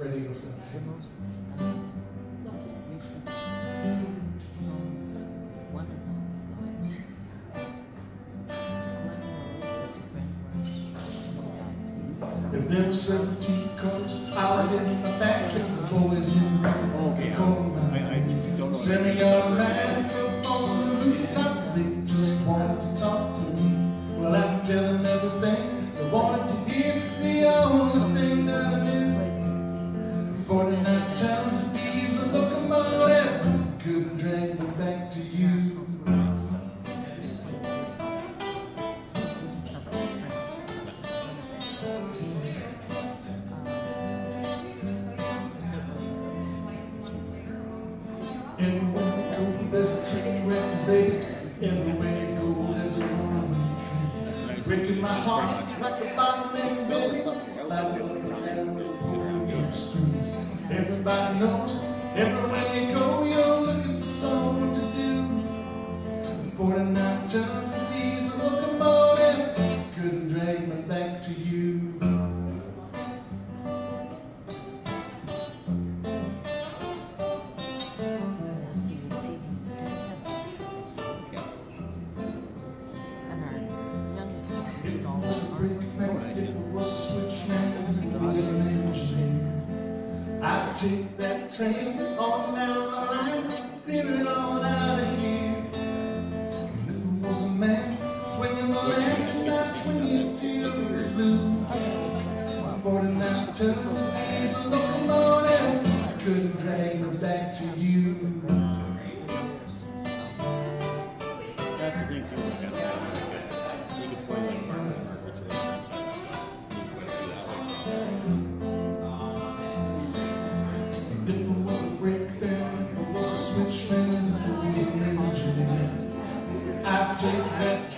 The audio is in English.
Freddie listening The to. most recent songs, one them we got. Glenn Rose is a friend of. If there 17 cars out in the back and the boys in Okay, the I, don't know. Semi-automatic up on 49 tons of diesel locomotive couldn't drag me back to you. Everywhere you go, there's a train wreck, baby. Everywhere you go, there's a train. Breaking my heart like a bomb. Sliding up the New streets. Everybody knows, everywhere you go, you're looking for someone to do. 49 tons of diesel locomotive couldn't drag me back to you. If it was a brick man, if it was a switch man, take that train on down the line, clear it all out of here. And if it was a man swinging the lantern, I'd swing it till it was blue. 49 tons of diesel locomotive I couldn't drag me back to you. That's the thing too. If